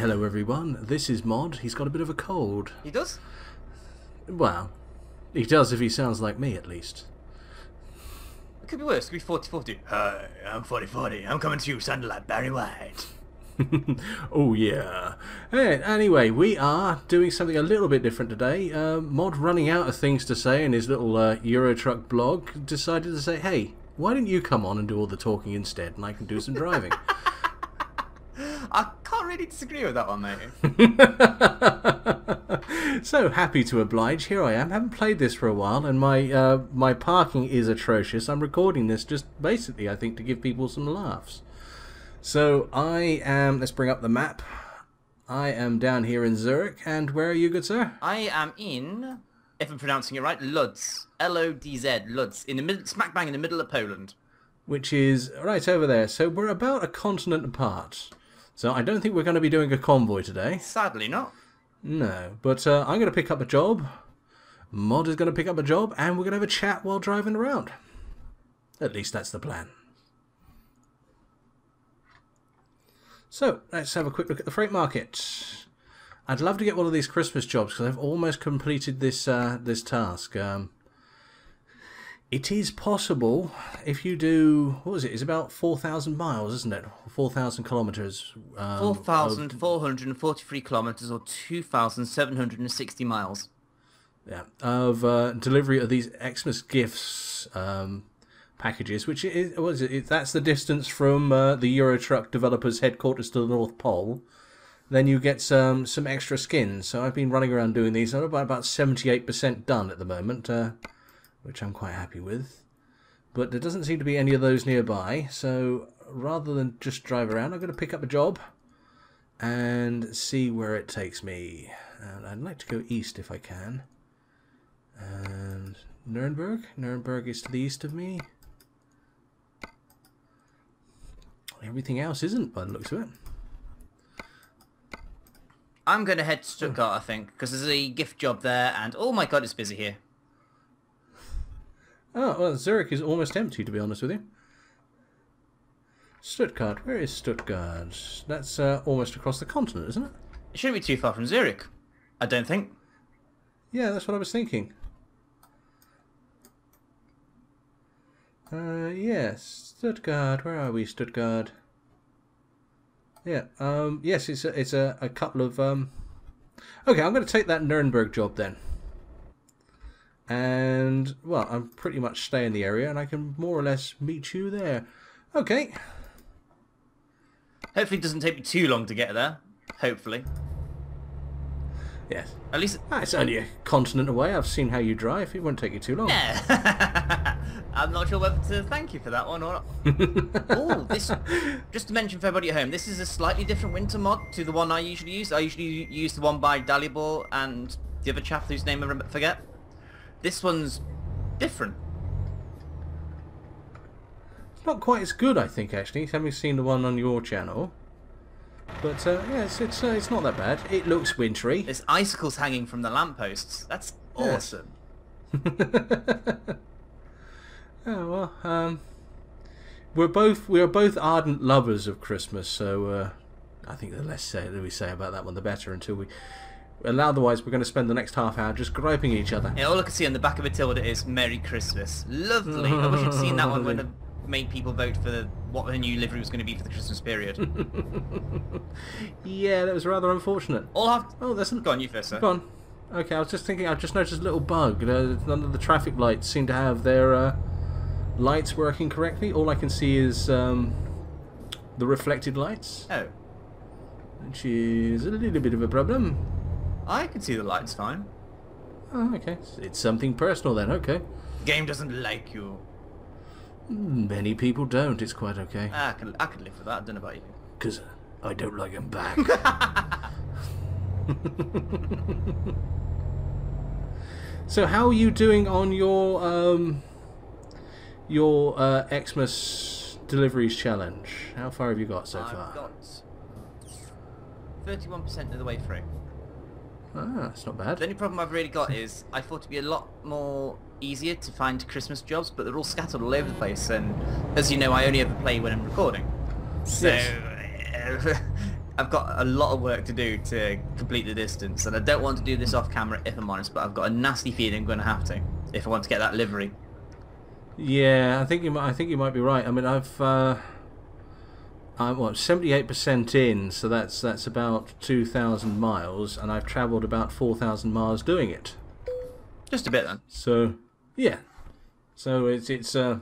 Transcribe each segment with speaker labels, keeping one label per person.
Speaker 1: Hello everyone. This is Mod. He's got a bit of a cold.
Speaker 2: He does?
Speaker 1: Well, he does if he sounds like me, at least.
Speaker 2: It could be worse. It could be 40 40. Hi, I'm 40 40. I'm coming to you sounding like Barry White.
Speaker 1: oh yeah. Hey, anyway, we are doing something a little bit different today. Uh, Mod, running out of things to say in his little uh, Eurotruck blog, decided to say, "Hey, why don't you come on and do all the talking instead, and I can do some driving."
Speaker 2: I can't really disagree with that one, mate.
Speaker 1: so happy to oblige. Here I am. Haven't played this for a while, and my uh, my parking is atrocious. I'm recording this just basically, I think, to give people some laughs. So I am. Let's bring up the map. I am down here in Zurich, and where are you, good sir?
Speaker 2: I am in, if I'm pronouncing it right, Lodz. L-O-D-Z, Lodz, in the middle, smack bang in the middle of Poland.
Speaker 1: Which is right over there. So we're about a continent apart. So I don't think we're going to be doing a convoy today.
Speaker 2: Sadly not.
Speaker 1: No, but uh, I'm going to pick up a job. Mod is going to pick up a job, and we're going to have a chat while driving around. At least that's the plan. So, let's have a quick look at the freight market. I'd love to get one of these Christmas jobs because I've almost completed this uh, this task. Um, it is possible if you do what was it? It's about four thousand miles, isn't it? Four thousand kilometers. Um,
Speaker 2: Four thousand four hundred forty-three kilometers, or two thousand seven hundred and sixty miles.
Speaker 1: Yeah, of uh, delivery of these Xmas gifts um, packages, which is what is it? that's the distance from uh, the Eurotruck developers' headquarters to the North Pole. Then you get some some extra skins. So I've been running around doing these. I'm about about seventy eight percent done at the moment. Uh, which I'm quite happy with. But there doesn't seem to be any of those nearby, so rather than just drive around, I'm going to pick up a job and see where it takes me. And I'd like to go east if I can. And Nuremberg? Nuremberg is to the east of me. Everything else isn't, by the looks of it.
Speaker 2: I'm going to head to Stuttgart, I think, because there's a gift job there, and oh my god, it's busy here.
Speaker 1: Oh, well, Zurich is almost empty, to be honest with you. Stuttgart. Where is Stuttgart? That's uh, almost across the continent, isn't it?
Speaker 2: It shouldn't be too far from Zurich. I don't think.
Speaker 1: Yeah, that's what I was thinking. Uh, yes, Stuttgart. Where are we, Stuttgart? Yeah. Um. Yes, it's a, it's a, a couple of um. Okay, I'm going to take that Nuremberg job then. And well, I'm pretty much stay in the area, and I can more or less meet you there. Okay.
Speaker 2: Hopefully it doesn't take me too long to get there. Hopefully.
Speaker 1: Yes.
Speaker 2: At least...
Speaker 1: Ah, it's only a continent away. I've seen how you drive. It won't take you too long.
Speaker 2: Yeah. I'm not sure whether to thank you for that one or not. oh, this... Just to mention for everybody at home, this is a slightly different winter mod to the one I usually use. I usually use the one by Dalibor and the other chap whose name I forget. This one's different.
Speaker 1: It's not quite as good, I think, actually, having seen the one on your channel. But, uh, yeah, it's, it's, uh, it's not that bad. It looks wintry.
Speaker 2: There's icicles hanging from the lampposts. That's awesome.
Speaker 1: Oh, well, um... We're both, we are both ardent lovers of Christmas, so, uh... I think the less say, that we say about that one, the better, until we... Well, otherwise, we're going to spend the next half hour just griping each other.
Speaker 2: Yeah, all I can see on the back of Matilda is Merry Christmas. Lovely. I wish I'd seen that one when it made people vote for the, what the new livery was going to be for the Christmas period.
Speaker 1: Yeah, that was rather unfortunate.
Speaker 2: all.
Speaker 1: Oh, that's an...
Speaker 2: Go on, you first, sir.
Speaker 1: Go on. Okay, I was just thinking, I've just noticed a little bug. Uh, none of the traffic lights seem to have their uh, lights working correctly. All I can see is um, the reflected lights,
Speaker 2: Oh.
Speaker 1: which is a little bit of a problem.
Speaker 2: I can see the lights fine.
Speaker 1: Oh, okay. It's something personal then, okay.
Speaker 2: Game doesn't like you.
Speaker 1: Many people don't, it's quite okay.
Speaker 2: Ah, I can, I can live with that. I don't know about you.
Speaker 1: Because I don't like him back. so how are you doing on your um, your uh, Xmas deliveries challenge? How far have you got so
Speaker 2: I've
Speaker 1: far?
Speaker 2: got 31% of the way through.
Speaker 1: Ah, that's not bad.
Speaker 2: The only problem I've really got is I thought it'd be a lot more easier to find Christmas jobs, but they're all scattered all over the place. And as you know, I only ever play when I'm recording. So
Speaker 1: Yes.
Speaker 2: I've got a lot of work to do to complete the distance, and I don't want to do this off camera if I'm honest, but I've got a nasty feeling I'm going to have to if I want to get that livery.
Speaker 1: Yeah, I think you might. I think you might be right. I mean, I've. Uh, I'm what seventy-eight percent in, so that's that's about two thousand miles, and I've travelled about four thousand miles doing it.
Speaker 2: Just a bit then.
Speaker 1: So, yeah. So it's it's uh,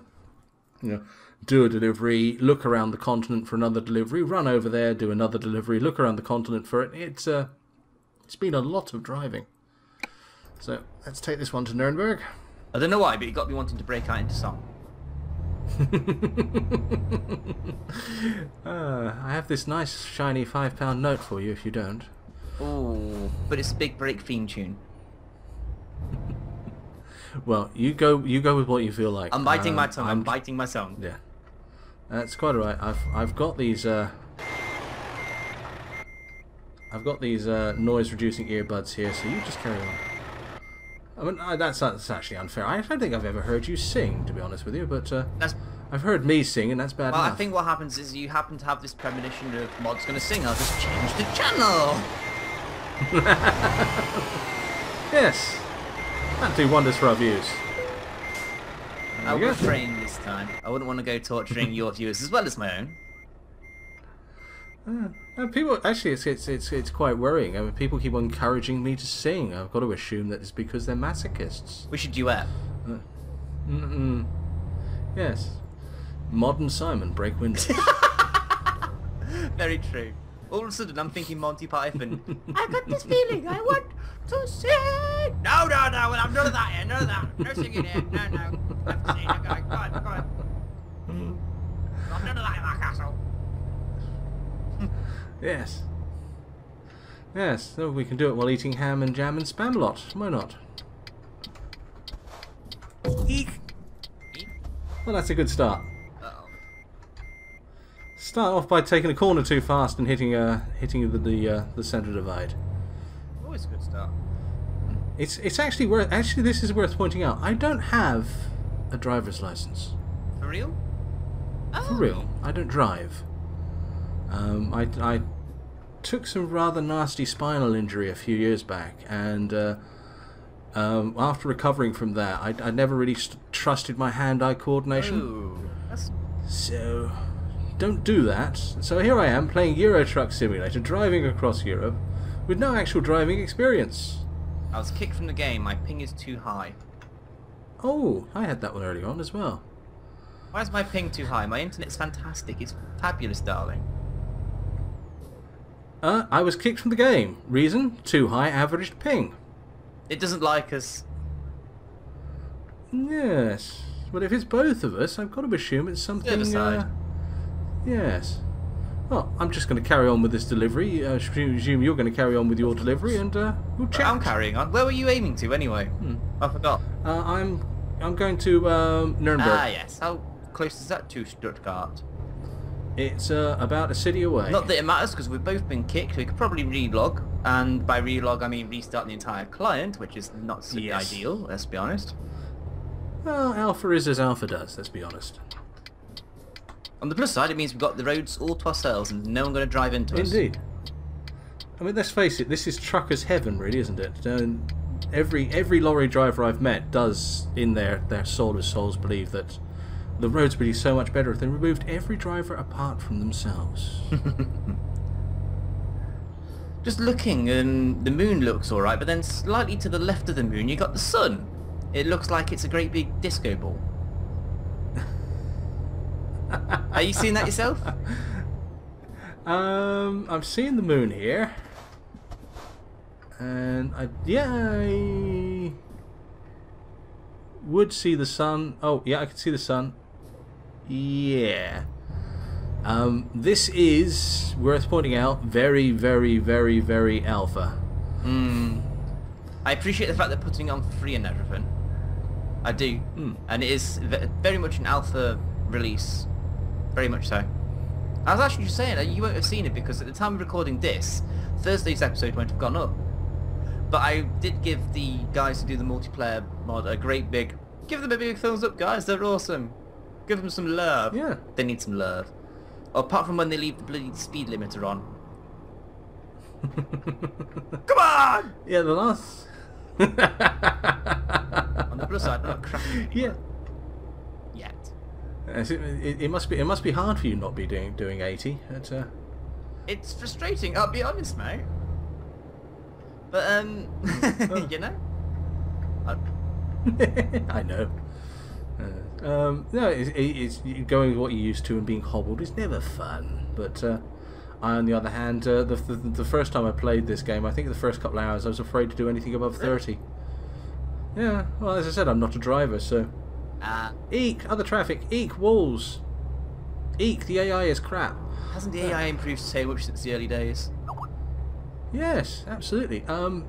Speaker 1: you know, do a delivery, look around the continent for another delivery, run over there, do another delivery, look around the continent for it. It's uh, it's been a lot of driving. So let's take this one to Nuremberg.
Speaker 2: I don't know why, but you got me wanting to break out into song.
Speaker 1: Uh, I have this nice shiny five pound note for you if you don't.
Speaker 2: Ooh, but it's a big break theme tune.
Speaker 1: Well, you go you go with what you feel like.
Speaker 2: I'm biting my
Speaker 1: Um,
Speaker 2: tongue. I'm, biting my tongue.
Speaker 1: Yeah, that's quite alright. I've I've got these uh, I've got these uh, noise reducing earbuds here, so you just carry on. I mean, uh, that's that's actually unfair. I don't think I've ever heard you sing, to be honest with you, but uh, I've heard me sing, and that's bad
Speaker 2: well.
Speaker 1: enough.
Speaker 2: I think what happens is you happen to have this premonition of Mod's gonna sing. I'll just change the channel.
Speaker 1: Yes, that'd do wonders for our views.
Speaker 2: I
Speaker 1: we
Speaker 2: will
Speaker 1: go.
Speaker 2: train this time. I wouldn't want to go torturing your viewers as well as my own.
Speaker 1: Uh, people actually, it's, it's it's it's quite worrying. I mean, people keep encouraging me to sing. I've got to assume that it's because they're masochists.
Speaker 2: We should duet.
Speaker 1: Mm-mm. Yes. Modern Simon break windows.
Speaker 2: Very true. All of a sudden, I'm thinking Monty Python. I got this feeling. I want to sing. No, no, no. I'm none of that here. None of that. No singing here. No, no. I'm singing. I'm going. Go on, go on. Not none of that in my castle.
Speaker 1: Yes. Yes. So we can do it while eating ham and jam and spam a lot. Why not? Eek. Well, that's a good start.
Speaker 2: Uh-oh.
Speaker 1: Start off by taking a corner too fast and hitting uh hitting the the, uh, the center divide.
Speaker 2: Always a good start.
Speaker 1: It's it's actually worth actually this is worth pointing out. I don't have a driver's license.
Speaker 2: For real? Oh.
Speaker 1: For real, I don't drive. Um, I, I took some rather nasty spinal injury a few years back, and uh, um, after recovering from that, I, I never really st- trusted my hand-eye coordination.
Speaker 2: Ooh.
Speaker 1: So, don't do that. So here I am playing Euro Truck Simulator, driving across Europe, with no actual driving experience.
Speaker 2: I was kicked from the game. My ping is too high.
Speaker 1: Oh, I had that one early on as well.
Speaker 2: Why is my ping too high? My internet's fantastic. It's fabulous, darling.
Speaker 1: Uh, I was kicked from the game. Reason? Too high averaged ping.
Speaker 2: It doesn't like us.
Speaker 1: Yes. But if it's both of us, I've got to assume it's something. Uh, yes. Well, I'm just going to carry on with this delivery. Uh, assume you're going to carry on with your delivery, and uh, we'll chat.
Speaker 2: I'm carrying on. Where were you aiming to anyway? I forgot.
Speaker 1: Uh, I'm I'm going to um, Nuremberg.
Speaker 2: Ah, yes. How close is that to Stuttgart?
Speaker 1: It's uh, about a city away.
Speaker 2: Not that it matters because we've both been kicked. We could probably relog, and by relog I mean restart the entire client, which is not so
Speaker 1: Yes.
Speaker 2: ideal. Let's be honest.
Speaker 1: Well, Alpha is as Alpha does. Let's be honest.
Speaker 2: On the plus side, it means we've got the roads all to ourselves, and no one going to drive into us.
Speaker 1: Indeed. I mean, let's face it. This is truckers' heaven, really, isn't it? And every every lorry driver I've met does, in their their soul of souls, believe that the roads would be so much better if they removed every driver apart from themselves.
Speaker 2: Just looking, and the moon looks all right, but then slightly to the left of the moon, you got the sun. It looks like it's a great big disco ball. Are you seeing that yourself?
Speaker 1: um, I'm seeing the moon here, and I yeah, I would see the sun. Oh yeah, I can see the sun. Yeah. Um, this is worth pointing out. Very, very, very, very alpha.
Speaker 2: Hmm. I appreciate the fact they're putting on for free and everything. I do.
Speaker 1: Hmm.
Speaker 2: And it is very much an alpha release. Very much so. I was actually just saying, that you won't have seen it because at the time of recording this, Thursday's episode won't have gone up. But I did give the guys who do the multiplayer mod a great big... Give them a big thumbs up, guys. They're awesome. Give them some love.
Speaker 1: Yeah.
Speaker 2: They need some love. Apart from when they leave the bloody speed limiter on. Come on!
Speaker 1: Yeah, the last.
Speaker 2: On the plus side, not crashing
Speaker 1: Yeah.
Speaker 2: yet.
Speaker 1: It, it, it must be it must be hard for you not be doing doing eighty. It's, uh,
Speaker 2: It's frustrating, I'll be honest, mate. But, um, you know? I,
Speaker 1: I know. Uh, um, no, it's, it's going with what you're used to and being hobbled is never fun. But uh, I, on the other hand, uh, the, the the first time I played this game, I think the first couple of hours, I was afraid to do anything above thirty. Yeah, well, as I said, I'm not a driver, so
Speaker 2: uh,
Speaker 1: eek other traffic, eek walls, eek the AI is crap.
Speaker 2: hasn't the AI improved so much since the early days?
Speaker 1: Yes, absolutely. Um,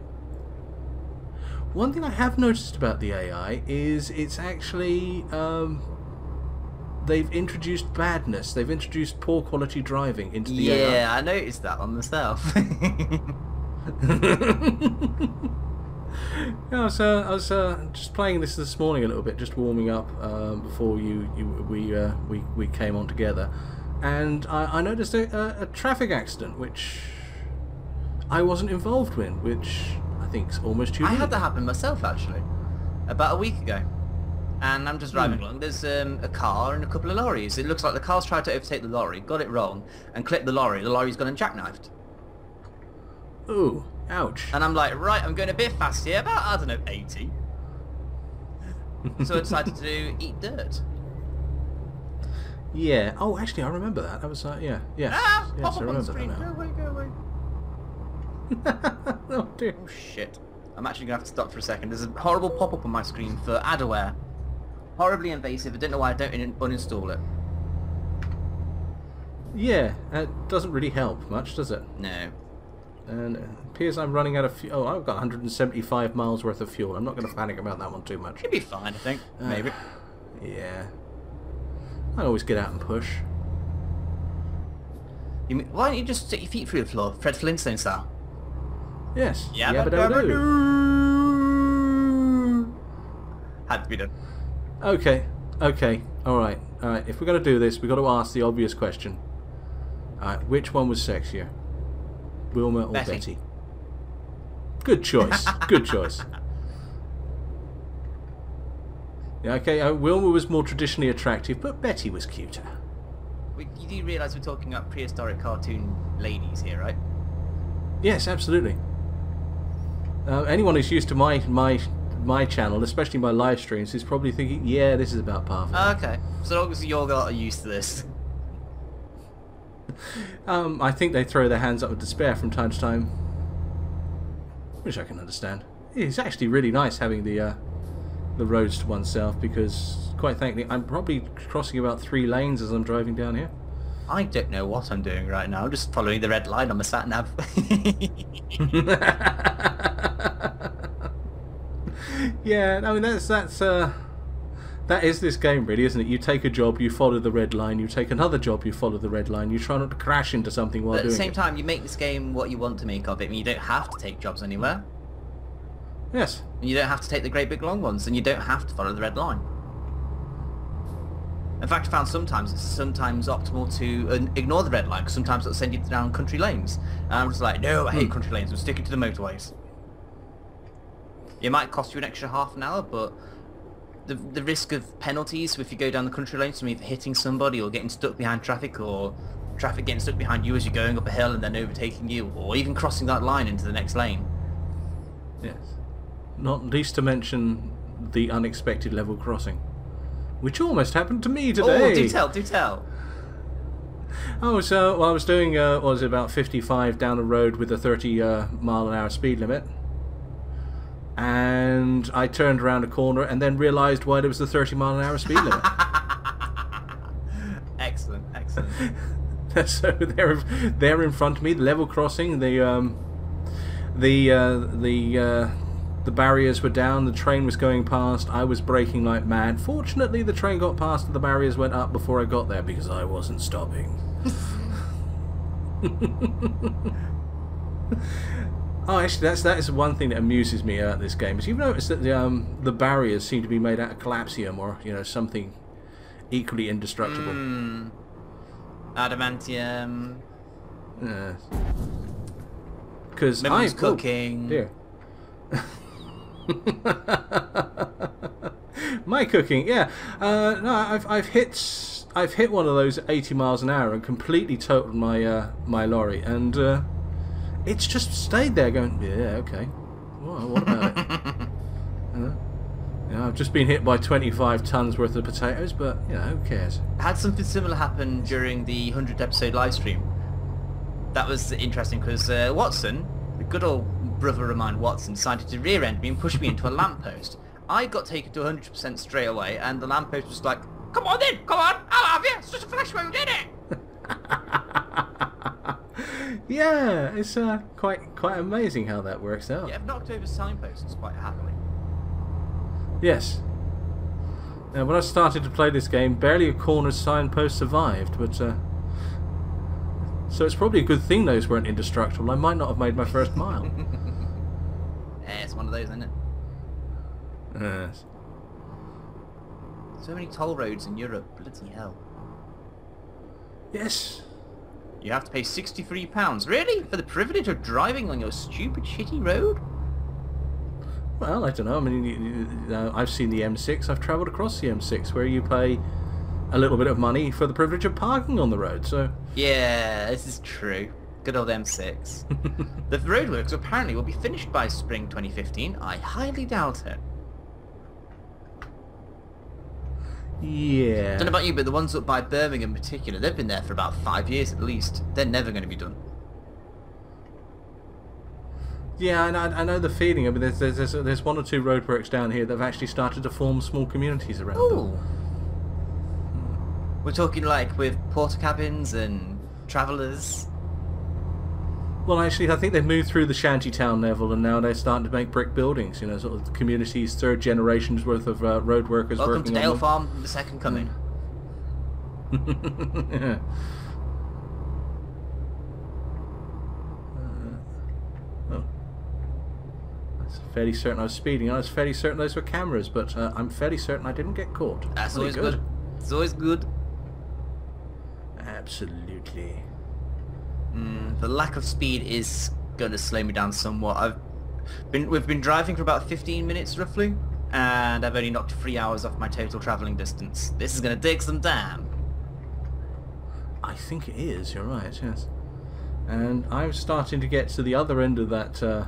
Speaker 1: one thing I have noticed about the AI is it's actually um, they've introduced badness. They've introduced poor quality driving into the
Speaker 2: Yeah, I noticed that on myself.
Speaker 1: AI. Yeah, I was, uh, I was uh, just playing this this morning a little bit, just warming up um, before you, you we, uh, we we came on together, and I, I noticed a, a, a traffic accident which I wasn't involved in, which I think it's almost too.
Speaker 2: I had that happen myself actually, about a week ago. And I'm just driving along. There's um, a car and a couple of lorries. It looks like the car's tried to overtake the lorry, got it wrong, and clipped the lorry. The lorry's gone and jackknifed.
Speaker 1: Ooh, ouch.
Speaker 2: And I'm like, right, I'm going a bit fast here, about, I don't know, 80. so I decided to eat dirt.
Speaker 1: Yeah. Oh, actually, I remember that. That was uh, yeah, yes,
Speaker 2: Ah,
Speaker 1: yes,
Speaker 2: pop
Speaker 1: I
Speaker 2: up on the
Speaker 1: remember
Speaker 2: screen. Go away, go away.
Speaker 1: oh dear.
Speaker 2: Oh shit. I'm actually going to have to stop for a second. There's a horrible pop-up on my screen for adware. Horribly invasive. I don't know why I don't un- uninstall it.
Speaker 1: Yeah, it doesn't really help much, does it?
Speaker 2: No.
Speaker 1: And it appears I'm running out of fuel. Oh, I've got 175 miles worth of fuel. I'm not going to panic about that one too much.
Speaker 2: Should be fine, I think. Uh, Maybe.
Speaker 1: Yeah. I always get out and push.
Speaker 2: You mean, why don't you just stick your feet through the floor, Fred Flintstone style?
Speaker 1: Yes.
Speaker 2: Yeah,
Speaker 1: Yabba
Speaker 2: but
Speaker 1: dabba doo.
Speaker 2: Had to be done.
Speaker 1: Okay. Okay. All right. All right. If we're going to do this, we've got to ask the obvious question. All right. Which one was sexier? Wilma or
Speaker 2: Betty.
Speaker 1: Betty? Good choice. Good choice. Yeah, okay, uh, Wilma was more traditionally attractive, but Betty was cuter.
Speaker 2: We, you do realise we're talking about prehistoric cartoon ladies here, right?
Speaker 1: Yes, absolutely. Uh, anyone who's used to my my my channel, especially my live streams, is probably thinking, "Yeah, this is about Parva."
Speaker 2: Okay. So long as you're not used to this.
Speaker 1: Um, I think they throw their hands up with despair from time to time, which I can understand. It's actually really nice having the uh, the roads to oneself because, quite frankly, I'm probably crossing about three lanes as I'm driving down here.
Speaker 2: I don't know what I'm doing right now. I'm just following the red line on my sat nav.
Speaker 1: yeah, I mean that's that's uh, that is this game really, isn't it? You take a job, you follow the red line. You take another job, you follow the red line. You try not to crash into something while
Speaker 2: but at the same
Speaker 1: it.
Speaker 2: time, you make this game what you want to make of it. I mean, you don't have to take jobs anywhere.
Speaker 1: Yes.
Speaker 2: And you don't have to take the great big long ones, and you don't have to follow the red line. In fact, I found sometimes it's sometimes optimal to uh, ignore the red line because sometimes it'll send you down country lanes. And I'm just like, no, I hate
Speaker 1: Hmm.
Speaker 2: country lanes. I'm sticking to the motorways. It might cost you an extra half an hour, but the the risk of penalties if you go down the country lanes, from either hitting somebody or getting stuck behind traffic, or traffic getting stuck behind you as you're going up a hill and then overtaking you, or even crossing that line into the next lane.
Speaker 1: Yes. Not least to mention the unexpected level crossing, which almost happened to me today.
Speaker 2: Oh, do tell, do tell.
Speaker 1: Oh, so well, I was doing uh, what was it, about 55 down the road with a 30 uh, mile an hour speed limit, and I turned around a corner and then realised why there was a 30 mile an hour speed limit.
Speaker 2: excellent, excellent.
Speaker 1: so they're they're in front of me, the level crossing, the um, the uh, the uh, the barriers were down, the train was going past, I was braking like mad. Fortunately, the train got past and the barriers went up before I got there because I wasn't stopping. oh, actually, that's that is one thing that amuses me about this game. Is you've noticed that the um, the barriers seem to be made out of collapsium or you know something equally indestructible.
Speaker 2: Hmm. Adamantium.
Speaker 1: Yeah. because I
Speaker 2: Mum's
Speaker 1: oh,
Speaker 2: cooking.
Speaker 1: dear. My cooking, yeah. Uh, no, I've I've hit I've hit one of those 80 miles an hour and completely totaled my uh, my lorry, and uh, it's just stayed there going. Yeah, okay. Well, what about it? Uh, you know, I've just been hit by 25 tons worth of potatoes, but you know, who cares?
Speaker 2: had something similar happen during the 100th episode live stream. That was interesting because uh, Watson, the good old brother of mine, Watson, decided to rear end me and push me into a lamppost. I got taken to 100% straight away, and the lamppost was like, "Come on then, come on, I'll have you. It's just a flesh wound, isn't it?"
Speaker 1: Yeah, it's uh, quite quite amazing how that works out.
Speaker 2: Yeah, I've knocked over signposts quite happily.
Speaker 1: Yes. Now, when I started to play this game, barely a corner signpost survived, but uh, so it's probably a good thing those weren't indestructible. I might not have made my first mile.
Speaker 2: Yeah, it's one of those, isn't it?
Speaker 1: yes.
Speaker 2: So many toll roads in Europe, bloody hell.
Speaker 1: Yes.
Speaker 2: You have to pay £63, really? For the privilege of driving on your stupid shitty road?
Speaker 1: Well, I don't know. I mean, you, you, I've seen the M6. I've travelled across the M6, where you pay a little bit of money for the privilege of parking on the road. So,
Speaker 2: Yeah, this is true. Good old M6. the roadworks apparently will be finished by spring 2015. I highly doubt it.
Speaker 1: Yeah.
Speaker 2: Don't know about you, but the ones up by Birmingham in particular, they've been there for about five years at least. They're never going to be done.
Speaker 1: Yeah, I I know the feeling. I mean, there's, there's there's there's one or two roadworks down here that have actually started to form small communities around them.
Speaker 2: Ooh. We're talking like with porter cabins and travellers.
Speaker 1: Well, actually, I think they've moved through the shantytown level, and now they're starting to make brick buildings. You know, sort of communities, third generations worth of uh, road workers
Speaker 2: Welcome to
Speaker 1: working
Speaker 2: Dale
Speaker 1: on
Speaker 2: Farm, the second coming.
Speaker 1: yeah. Uh, oh. That's fairly certain I was speeding. I was fairly certain those were cameras, but uh, I'm fairly certain I didn't get caught.
Speaker 2: That's
Speaker 1: Really
Speaker 2: always good. It's always good.
Speaker 1: Absolutely.
Speaker 2: Mm, the lack of speed is going to slow me down somewhat. I've been we've been driving for about 15 minutes roughly, and I've only knocked three hours off my total travelling distance. This is going to dig some damn.
Speaker 1: I think it is. You're right. Yes. And I'm starting to get to the other end of that uh,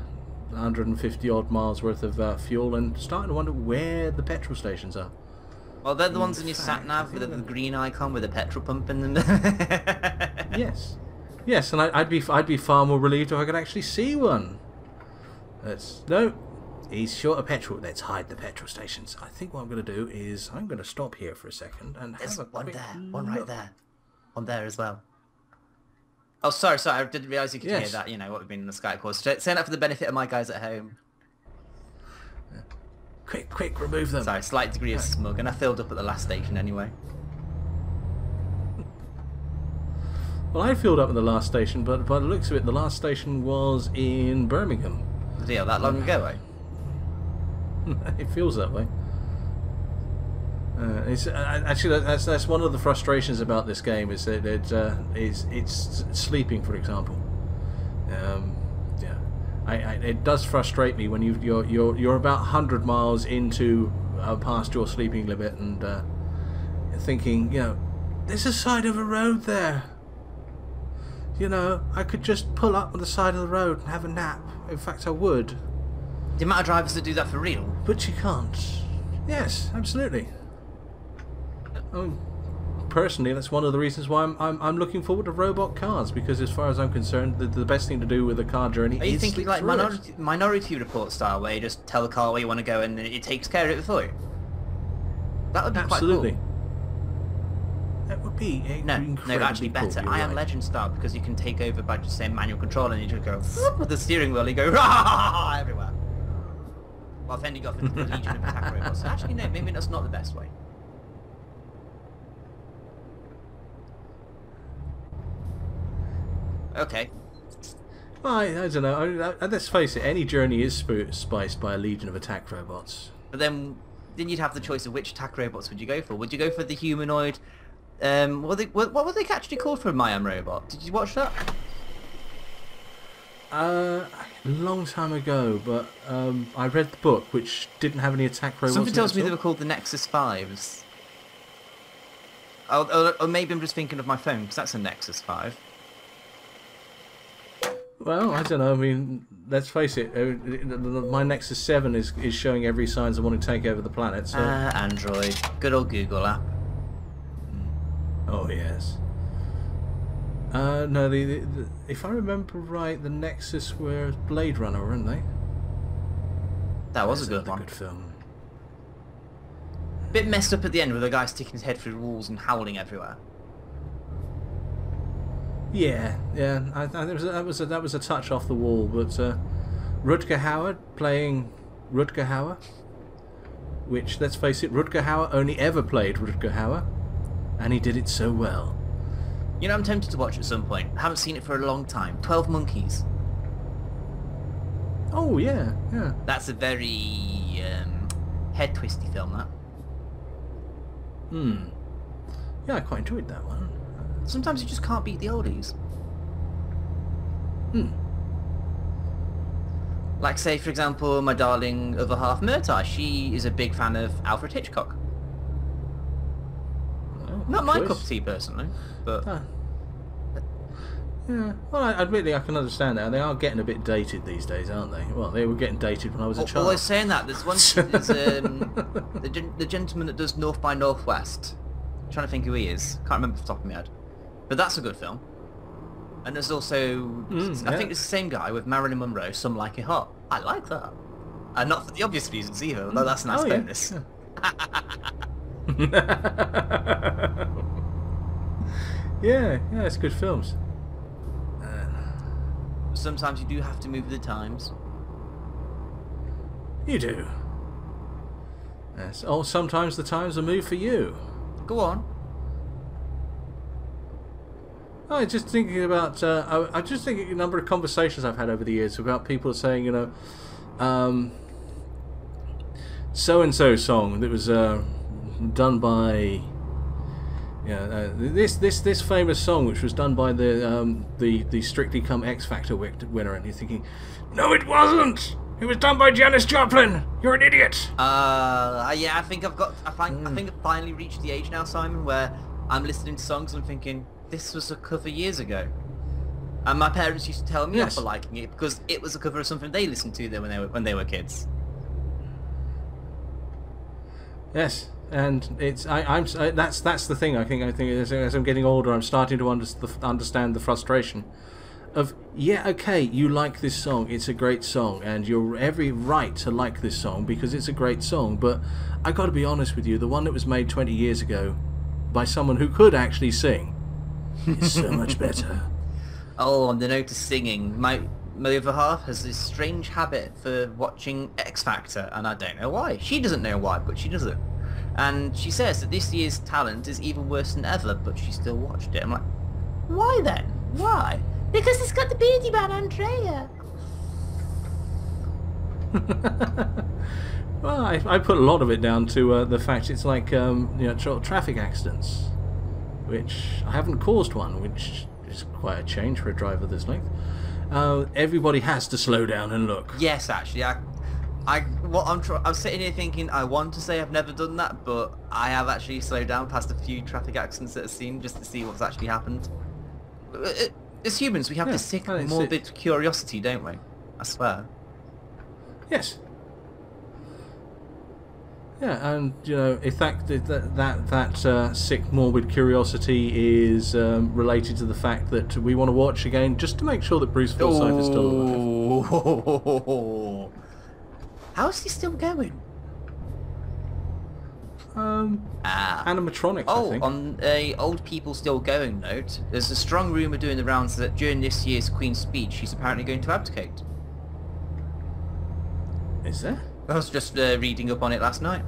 Speaker 1: 150 odd miles worth of uh, fuel, and starting to wonder where the petrol stations are.
Speaker 2: Well, they're the ones in
Speaker 1: In
Speaker 2: your sat nav with the,
Speaker 1: think
Speaker 2: the
Speaker 1: that-
Speaker 2: green icon with a petrol pump in them.
Speaker 1: Yes. Yes, and I, I'd be I'd be far more relieved if I could actually see one. That's no. He's short of petrol. Let's hide the petrol stations. I think what I'm going to do is I'm going to stop here for a second and
Speaker 2: There's
Speaker 1: have a
Speaker 2: one there, one right there, one there as well. Oh, sorry, sorry. I didn't realise you could hear that. You know what we've been in the Skype calls. Say that for the benefit of my guys at home.
Speaker 1: Uh, quick, quick, remove them.
Speaker 2: Sorry, slight degree of smug, and I filled up at the last station anyway.
Speaker 1: Well, I filled up at the last station, but by the looks of it, the last station was in Birmingham.
Speaker 2: Deal that long ago, eh?
Speaker 1: it feels that way. Uh, it's uh, actually that's that's one of the frustrations about this game is that it uh, is it's sleeping, for example. Um, yeah, I, I, it does frustrate me when you you're you're you're about hundred miles into uh, past your sleeping limit and uh, thinking, you know, there's a side of a road there. You know, I could just pull up on the side of the road and have a nap. In fact, I would.
Speaker 2: The amount of drivers that do that for real.
Speaker 1: But you can't. Yes, absolutely. Mean, personally, that's one of the reasons why I'm, I'm, I'm looking forward to robot cars because, as far as I'm concerned, the, the best thing to do with a car journey
Speaker 2: Are you
Speaker 1: is
Speaker 2: thinking like minority, minority Report style, where you just tell the car where you want to go and it takes care of it for you? That would be
Speaker 1: Absolutely.
Speaker 2: quite cool.
Speaker 1: That would be
Speaker 2: No, no, actually
Speaker 1: cool,
Speaker 2: better.
Speaker 1: you're
Speaker 2: I am
Speaker 1: right.
Speaker 2: Legend style because you can take over by just saying manual control and you just go with the steering wheel. You go everywhere. Well, then you got the Legion of attack robots. So actually, no, maybe that's not the best way. Okay.
Speaker 1: I, I don't know. I, I, let's face it. Any journey is sp- spiced by a legion of attack robots.
Speaker 2: But then, then you'd have the choice of which attack robots would you go for? Would you go for the humanoid? Um, what, were they, what, what were they actually called for My Am Robot? Did you watch that?
Speaker 1: Uh, a long time ago, but um, I read the book, which didn't have any attack robots.
Speaker 2: Something tells me
Speaker 1: at
Speaker 2: they were called the Nexus Fives. Oh, or, or maybe I'm just thinking of my phone because that's a Nexus Five.
Speaker 1: Well, I don't know. I mean, let's face it. uh, My Nexus Seven is is showing every signs of wanting to take over the planet. So,
Speaker 2: Ah, Android. Good old Google app.
Speaker 1: Oh yes. Uh, no, the, the, the if I remember right, the Nexus were Blade Runner, weren't they?
Speaker 2: That was a good one.
Speaker 1: good film.
Speaker 2: Bit messed up at the end with the guy sticking his head through the walls and howling everywhere.
Speaker 1: Yeah, yeah. I, I, that was a, that was a, that was a touch off the wall, but uh, Rutger Hauer playing Rutger Hauer, which let's face it, Rutger Hauer only ever played Rutger Hauer, and he did it so well.
Speaker 2: You know, I'm tempted to watch at some point. haven't seen it for a long time. Twelve Monkeys.
Speaker 1: Oh yeah, yeah.
Speaker 2: That's a very um, head twisty film. That.
Speaker 1: Hmm. Yeah, I quite enjoyed that one.
Speaker 2: Sometimes you just can't beat the oldies.
Speaker 1: Hmm.
Speaker 2: Like, say, for example, my darling other half, Murtai. She is a big fan of Alfred Hitchcock. Not my
Speaker 1: choice.
Speaker 2: cup of tea, personally, but
Speaker 1: Ah. Yeah, well, I, admittedly, I can understand that. They are getting a bit dated these days, aren't they? Well, they were getting dated when I was a
Speaker 2: Al-
Speaker 1: child.
Speaker 2: always saying that. There's one. There's um, the, gen- the gentleman that does North by Northwest. trying to think who he is. Can't remember off the top of my head. But that's a good film. And there's also,
Speaker 1: Mm,
Speaker 2: I
Speaker 1: yeah.
Speaker 2: think it's the same guy with Marilyn Monroe. Some like it hot. I like that. And not for the obvious reasons either. Although that's a nice
Speaker 1: Oh,
Speaker 2: bonus.
Speaker 1: yeah, yeah, yeah, it's good films.
Speaker 2: Sometimes you do have to move with the times.
Speaker 1: You do. Yes. Oh, sometimes the times are moved for you.
Speaker 2: Go on.
Speaker 1: I was just thinking about. Uh, I, I just thinking a number of conversations I've had over the years about people saying, you know, um, so and so song that was uh, done by. Yeah, uh, this this this famous song, which was done by the um, the the Strictly Come X Factor winner, and you're thinking, no, it wasn't. It was done by Janis Joplin. You're an idiot.
Speaker 2: Uh, yeah, I think I've got. I find. I think I've finally reached the age now, Simon, where I'm listening to songs and I'm thinking this was a cover years ago, and my parents used to tell me
Speaker 1: Yes.
Speaker 2: off for liking it because it was a cover of something they listened to when they were when they were kids.
Speaker 1: Yes, and it's I, I'm I, that's that's the thing. I think I think as, as I'm getting older, I'm starting to under, understand the frustration of yeah, okay, you like this song, it's a great song, and you're every right to like this song because it's a great song. But I got to be honest with you, the one that was made 20 years ago by someone who could actually sing is so much better.
Speaker 2: Oh, on the note of singing, my my other half has this strange habit for watching X Factor, and I don't know why. She doesn't know why, but she does it. And she says that this year's talent is even worse than ever, but she still watched it. I'm like, why then? Why? Because it's got the beardy man Andrea.
Speaker 1: Well, I, I put a lot of it down to uh, the fact it's like um, you know tra- traffic accidents, which I haven't caused one, which is quite a change for a driver this length. Uh, everybody has to slow down and look.
Speaker 2: Yes, actually, I, I, what I'm I'm sitting here thinking I want to say I've never done that, but I have actually slowed down past a few traffic accidents that I've seen just to see what's actually happened. Uh, uh, As humans, we have
Speaker 1: Yeah,
Speaker 2: this sick,
Speaker 1: well,
Speaker 2: morbid curiosity, don't we? I swear.
Speaker 1: Yes. Yeah, and you know, if that that that, that uh, sick morbid curiosity is um, related to the fact that we want to watch again, just to make sure that Bruce Forsyth is still alive.
Speaker 2: alive. How's he still going?
Speaker 1: Um,
Speaker 2: Ah.
Speaker 1: animatronics, I
Speaker 2: Oh,
Speaker 1: think.
Speaker 2: on a old people still going note, there's a strong rumour doing the rounds that during this year's Queen's speech, she's apparently going to abdicate.
Speaker 1: Is there?
Speaker 2: I was just uh, reading up on it last night.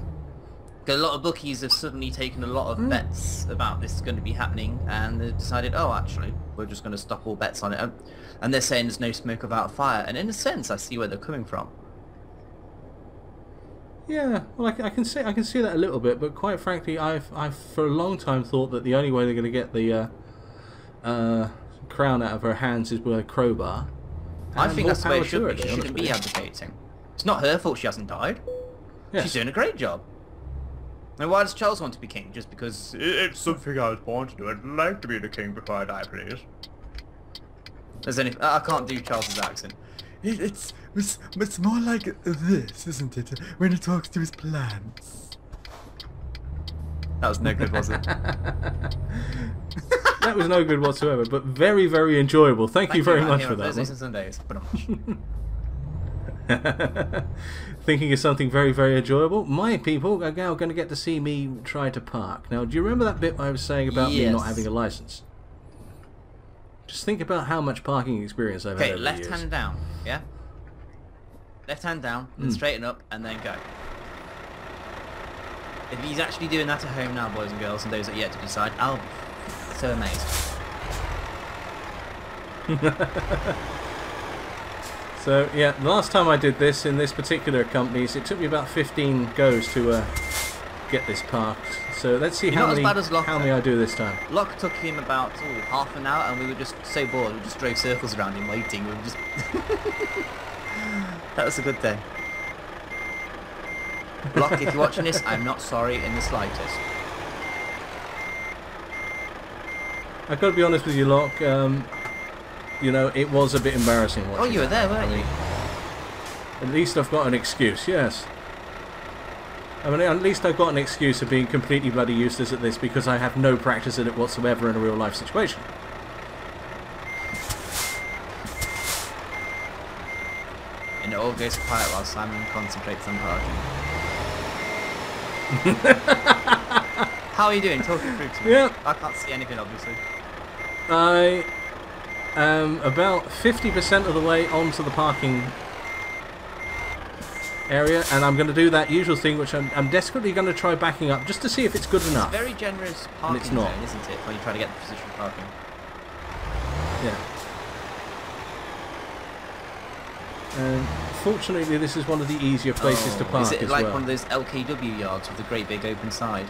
Speaker 2: A lot of bookies have suddenly taken a lot of bets about this going to be happening, and they've decided, oh, actually, we're just going to stop all bets on it. And- And they're saying there's no smoke without fire. And in a sense, I see where they're coming from.
Speaker 1: Yeah, well, I, c- I can see I can see that a little bit, but quite frankly, I've I've for a long time thought that the only way they're going to get the uh, uh, crown out of her hands is with a crowbar,
Speaker 2: I think that's the way it should be. She
Speaker 1: honestly.
Speaker 2: shouldn't be
Speaker 1: you.
Speaker 2: advocating. It's not her fault she hasn't died.
Speaker 1: Yes.
Speaker 2: She's doing a great job. And why does Charles want to be king? Just because it's something I was born to do. I'd like to be the king before I die, please. There's any... I can't do Charles's accent.
Speaker 3: It, it's, it's it's more like this, isn't it? When he talks to his plants.
Speaker 2: That was no good, was it?
Speaker 1: That was no good whatsoever, but very, very enjoyable. Thank, you very
Speaker 2: I'm
Speaker 1: much
Speaker 2: here
Speaker 1: for
Speaker 2: on
Speaker 1: that.
Speaker 2: And Sundays.
Speaker 1: Thinking of something very, very enjoyable. My people are now going to get to see me try to park. Now, do you remember that bit I was saying about me not having a license? Just think about how much parking experience I've had
Speaker 2: Okay,
Speaker 1: over the
Speaker 2: left
Speaker 1: years.
Speaker 2: hand down, yeah? Left hand down, then
Speaker 1: Hmm.
Speaker 2: straighten up, and then go. If he's actually doing that at home now, boys and girls, and those that are yet to decide, I'll be so amazed.
Speaker 1: So yeah, the last time I did this in this particular companies, it took me about 15 goes to uh, get this parked. So let's see
Speaker 2: You're
Speaker 1: how many
Speaker 2: Locke,
Speaker 1: how many. I do this time.
Speaker 2: Locke took him about ooh, half an hour, and we were just so bored, we just drove circles around him waiting. We were just... that was a good day. Locke, if you're watching this, I'm not sorry in the slightest.
Speaker 1: I've got to be honest with you, Locke. Um, you know, it was a bit embarrassing watching.
Speaker 2: Oh, you were there, weren't you?
Speaker 1: At least I've got an excuse, yes. I mean, at least I've got an excuse of being completely bloody useless at this because I have no practice in it whatsoever in a real life situation.
Speaker 2: And it all goes quiet while Simon concentrates on parking. How are you doing? Talk it through to me.
Speaker 1: Yeah.
Speaker 2: I can't see anything, obviously.
Speaker 1: I am about 50% of the way onto the parking area, and I'm going to do that usual thing, which I'm, I'm desperately going to try backing up just to see if it's good enough.
Speaker 2: Very generous parking
Speaker 1: it's not.
Speaker 2: zone, isn't it? When you try to get the position of parking.
Speaker 1: Yeah. And fortunately, this is one of the easier places to
Speaker 2: Oh,
Speaker 1: park
Speaker 2: Is it like
Speaker 1: well.
Speaker 2: one of those LKW yards with the great big open side?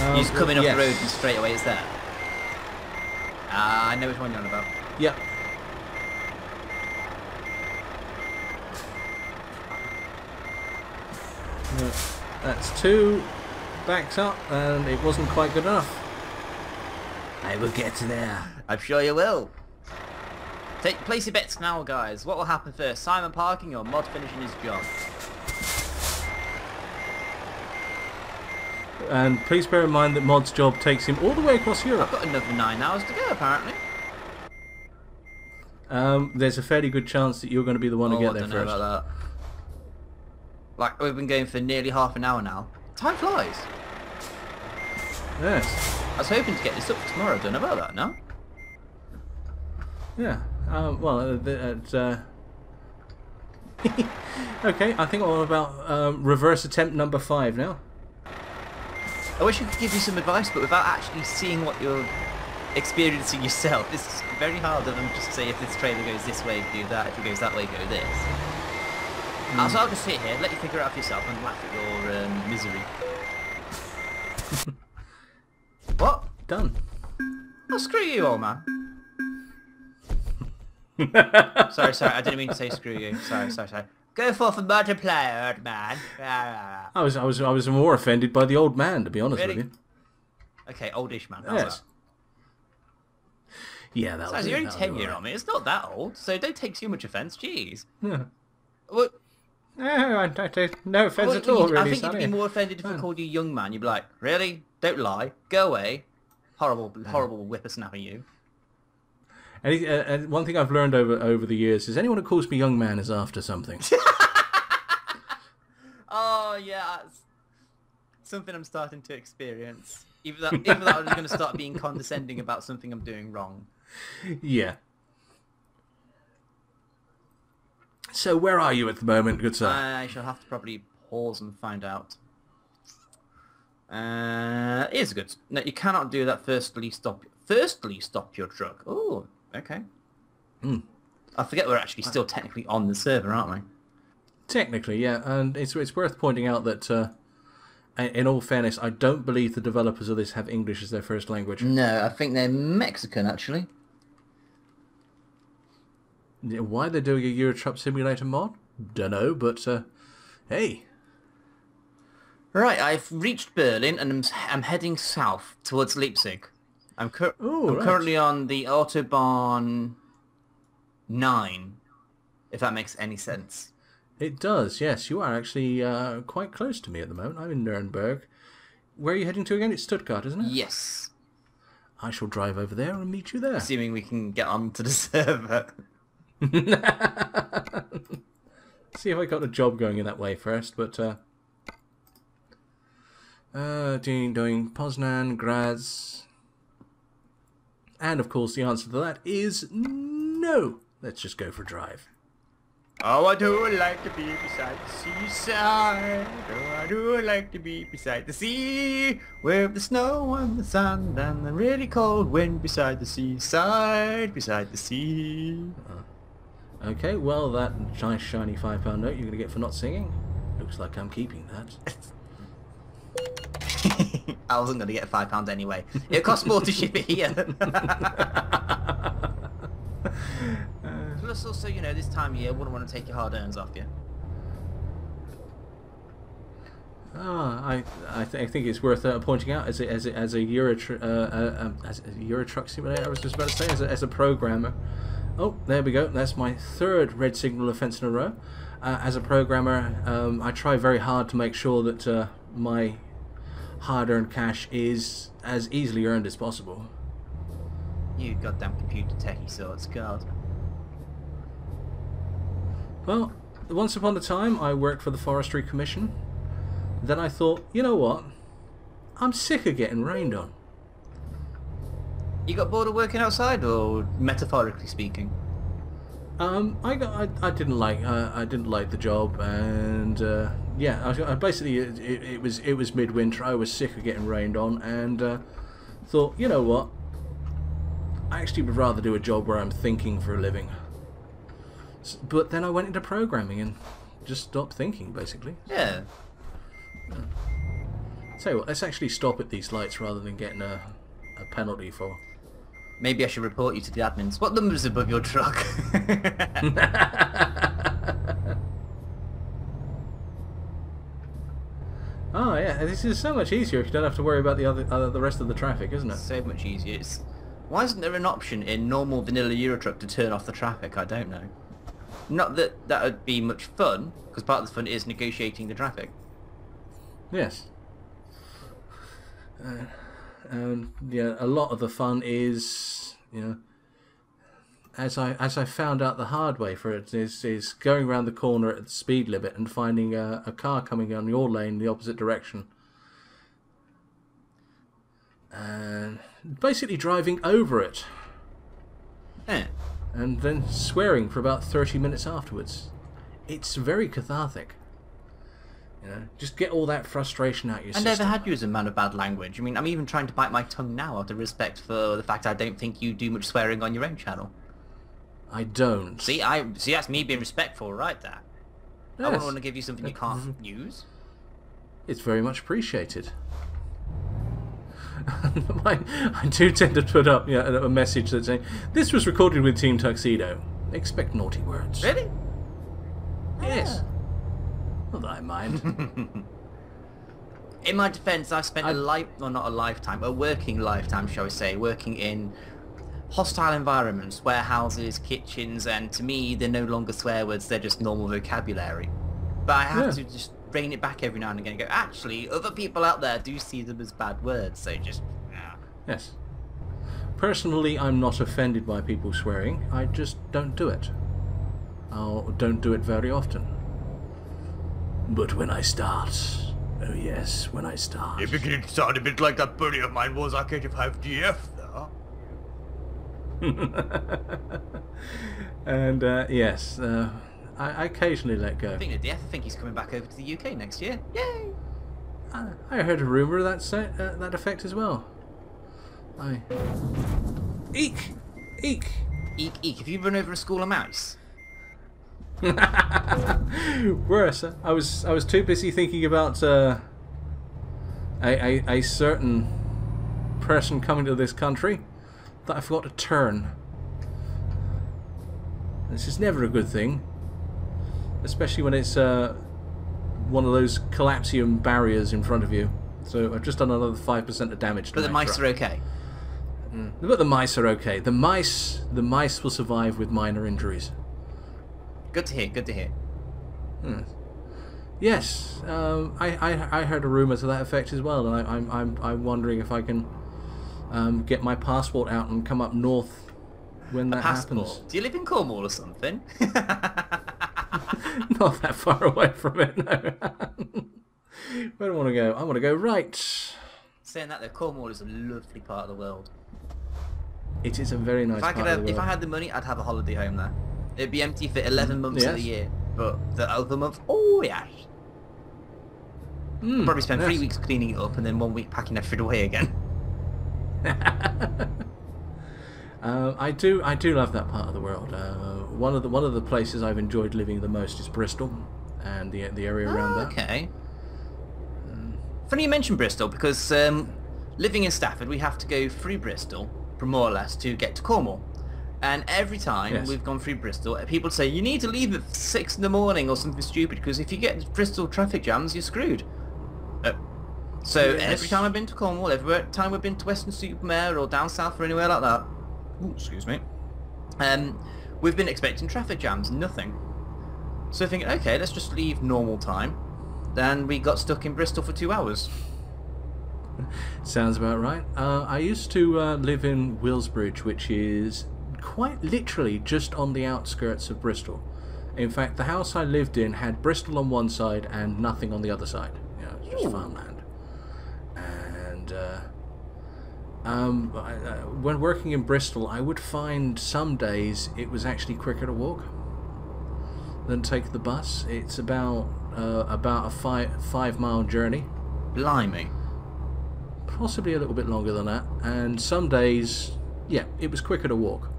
Speaker 1: Um,
Speaker 2: you just come in off
Speaker 1: yes.
Speaker 2: the road and straight away it's there. Ah, I know which one you're on about.
Speaker 1: Yep. No, that's two. Backs up, and it wasn't quite good enough. I will get to there.
Speaker 2: I'm sure you will. Take place your bets now, guys. What will happen first? Simon parking or Mod finishing his job?
Speaker 1: And please bear in mind that Mod's job takes him all the way across Europe.
Speaker 2: I've got another nine hours to go, apparently.
Speaker 1: Um, there's a fairly good chance that you're going to be the one
Speaker 2: oh,
Speaker 1: to get
Speaker 2: I
Speaker 1: there first.
Speaker 2: about that. Like, we've been going for nearly half an hour now. Time flies.
Speaker 1: Yes.
Speaker 2: I was hoping to get this up tomorrow. Don't know about that, no?
Speaker 1: Yeah. Um, well, uh, the- uh, okay, I think I'm about um, reverse attempt number five now.
Speaker 2: I wish I could give you some advice, but without actually seeing what you're experiencing yourself, it's very hard of them just to say if this trailer goes this way, do that. If it goes that way, go this. Uh, so I'll just sit here, let you figure it out for yourself, and laugh at your um, misery. what?
Speaker 1: Done.
Speaker 2: Oh, screw you, old man. sorry, sorry, I didn't mean to say screw you. Sorry, sorry, sorry. Go forth and multiply, old man.
Speaker 1: I was, I was, I was more offended by the old man, to be honest
Speaker 2: Really?
Speaker 1: with you.
Speaker 2: Okay, oldish man.
Speaker 1: Yes. Yeah, that
Speaker 2: that?
Speaker 1: was.
Speaker 2: So you're only 10
Speaker 1: was
Speaker 2: year on me. It's not that old, so don't take too much offence. Jeez.
Speaker 1: Yeah.
Speaker 2: What?
Speaker 1: No, I don't take no offence
Speaker 2: Well,
Speaker 1: at all, really.
Speaker 2: I think
Speaker 1: Sonny.
Speaker 2: you'd be more offended if we called you young man. You'd be like, really? Don't lie. Go away. Horrible, horrible whippersnapper you.
Speaker 1: And, he- uh, and one thing I've learned over over the years is anyone who calls me young man is after something.
Speaker 2: Oh, yeah. Something I'm starting to experience. Even that, either that I'm going to start being condescending about something I'm doing wrong.
Speaker 1: yeah. So where are you at the moment, good sir?
Speaker 2: I shall have to probably pause and find out. Uh, here's a good. No, you cannot do that. Firstly, stop. Firstly, stop your truck. Oh, okay.
Speaker 1: Hmm.
Speaker 2: I forget we're actually still technically on the server, aren't we?
Speaker 1: Technically, yeah, and it's it's worth pointing out that, uh, in all fairness, I don't believe the developers of this have English as their first language.
Speaker 2: No, I think they're Mexican actually.
Speaker 1: Yeah, Why they're doing a Euro Truck Simulator mod? Dunno, but uh, hey,
Speaker 2: Right, I've reached Berlin and I'm, I'm heading south towards Leipzig. I'm, cur-
Speaker 1: Ooh,
Speaker 2: I'm
Speaker 1: right.
Speaker 2: currently on the Autobahn 9, if that makes any sense.
Speaker 1: it does. Yes, you are actually uh, quite close to me at the moment. I'm in Nuremberg. Where are you heading to again? It's Stuttgart, isn't it?
Speaker 2: Yes,
Speaker 1: I shall drive over there and meet you there.
Speaker 2: assuming we can get onto the server.
Speaker 1: See if I got a job going in that way first, but uh, uh doing doing Poznan, Graz, and of course the answer to that is no. Let's just go for a drive.
Speaker 2: Oh, I do like to be beside the seaside. Oh, I do like to be beside the sea. With the snow and the sand and the really cold wind beside the seaside, beside the sea.
Speaker 1: Uh, okay, well that nice shiny five pound note you're gonna get for not singing. Looks like I'm keeping that.
Speaker 2: I wasn't going to get five pounds anyway. It costs more to ship it here. Plus, also, you know, this time of year, wouldn't want to take your hard earns off you.
Speaker 1: Ah, I I, th- I think it's worth uh, pointing out as a as a, as a Euro uh, uh, um, as a Euro Truck Simulator. I was just about to say as a, as a programmer. Oh, there we go. That's my third red signal offence in a row. Uh, as a programmer, um, I try very hard to make sure that uh, my hard-earned cash is as easily earned as possible.
Speaker 2: You goddamn computer techie sorts, God.
Speaker 1: Well, once upon a time, I worked for the Forestry Commission. Then I thought, you know what? I'm sick of getting rained on.
Speaker 2: You got bored of working outside, or metaphorically speaking?
Speaker 1: Um, I got, I, I didn't like, uh, I didn't like the job, and uh, yeah, I, I basically it, it, it was it was midwinter. I was sick of getting rained on, and uh, thought, you know what? I actually would rather do a job where I'm thinking for a living. S- But then I went into programming and just stopped thinking, basically.
Speaker 2: Yeah.
Speaker 1: You what, let's actually stop at these lights rather than getting a, a penalty for.
Speaker 2: Maybe I should report you to the admins. What number's above your truck?
Speaker 1: Oh yeah, this is so much easier if you don't have to worry about the other, uh, the rest of the traffic, isn't it?
Speaker 2: so much easier. It's... Why isn't there an option in normal vanilla Eurotruck to turn off the traffic? I don't know. Not that that would be much fun, because part of the fun is negotiating the traffic.
Speaker 1: Yes. Uh, and yeah, a lot of the fun is, you know, as I as I found out the hard way for it is is going around the corner at the speed limit and finding a, a car coming on your lane in the opposite direction, and basically driving over it
Speaker 2: Eh.
Speaker 1: and then swearing for about 30 minutes afterwards. It's very cathartic. You know, just get all that frustration out your
Speaker 2: I
Speaker 1: system.
Speaker 2: never had you as a man of bad language. I mean, I'm even trying to bite my tongue now out of respect for the fact I don't think you do much swearing on your own channel.
Speaker 1: I don't.
Speaker 2: See, I see that's me being respectful, right there. I wouldn't want to give you something you can't mm-hmm. use.
Speaker 1: It's very much appreciated. I, do tend to put up yeah, a message that saying, this was recorded with Team Tuxedo. Expect naughty words.
Speaker 2: Really?
Speaker 1: Yes. Ah. That I mind.
Speaker 2: In my defence, I've spent a life, well not a lifetime, a working lifetime, shall we say, working in hostile environments, warehouses, kitchens, and to me, they're no longer swear words, they're just normal vocabulary. But I have
Speaker 1: Yeah.
Speaker 2: to just rein it back every now and again and go, actually, other people out there do see them as bad words, so just...
Speaker 1: yes. Personally, I'm not offended by people swearing. I just don't do it. I don't do it very often. But when I start, oh yes, when I start.
Speaker 2: You're beginning to sound a bit like that buddy of mine was Arcade of 5DF, though.
Speaker 1: and uh, yes, uh, I, I occasionally let go.
Speaker 2: Speaking of DF, I think he's coming back over to the UK next year. Yay!
Speaker 1: I, I heard a rumor of that set, uh, that effect as well. I eek eek.
Speaker 2: Eek, eek, have you run over a school of mouse?
Speaker 1: Worse, I was I was too busy thinking about uh, a, a a certain person coming to this country that I forgot to turn. This is never a good thing, especially when it's uh, one of those collapsium barriers in front of you. So I've just done another five percent of damage to
Speaker 2: But the mice
Speaker 1: truck.
Speaker 2: are okay.
Speaker 1: But the mice are okay. The mice, the mice will survive with minor injuries.
Speaker 2: Good to hear. Good to hear.
Speaker 1: Yes, um, I, I I heard a rumor to that effect as well, and I, I'm I'm I'm wondering if I can um, get my passport out and come up north when that
Speaker 2: Passport.
Speaker 1: happens.
Speaker 2: Do you live in Cornwall or something?
Speaker 1: Not that far away from it. No. Where do I want to go? I want to go right.
Speaker 2: Saying that, though, Cornwall is a lovely part of the world.
Speaker 1: It is a very nice
Speaker 2: If I could, have, if I had the money, I'd have a holiday home there. It'd be empty for 11 months of the year, but the other month, oh yeah.
Speaker 1: Mm,
Speaker 2: Probably spend three weeks cleaning it up and then one week packing everything away again.
Speaker 1: Um, I do, I do love that part of the world. Uh, one of the one of the places I've enjoyed living the most is Bristol, and the the area around that.
Speaker 2: okay. Funny you mentioned Bristol because um, living in Stafford, we have to go through Bristol, for more or less, to get to Cornwall. And every time
Speaker 1: Yes.
Speaker 2: we've gone through Bristol, people say you need to leave at six in the morning or something stupid because if you get Bristol traffic jams, you're screwed. Uh, so
Speaker 1: Yes.
Speaker 2: every time I've been to Cornwall, every time we've been to Weston-super-Mare or down south or anywhere like that, ooh, excuse me, um, we've been expecting traffic jams, nothing. So thinking, okay, let's just leave normal time. Then we got stuck in Bristol for two hours.
Speaker 1: Sounds about right. Uh, I used to uh, live in Willsbridge, which is quite literally just on the outskirts of Bristol. In fact, the house I lived in had Bristol on one side and nothing on the other side. You know, it's just
Speaker 2: Ooh.
Speaker 1: farmland. And uh, um, I, uh, when working in Bristol, I would find some days it was actually quicker to walk than take the bus. It's about uh, about a five five mile journey
Speaker 2: Blimey.
Speaker 1: possibly a little bit longer than that. And some days, yeah, it was quicker to walk.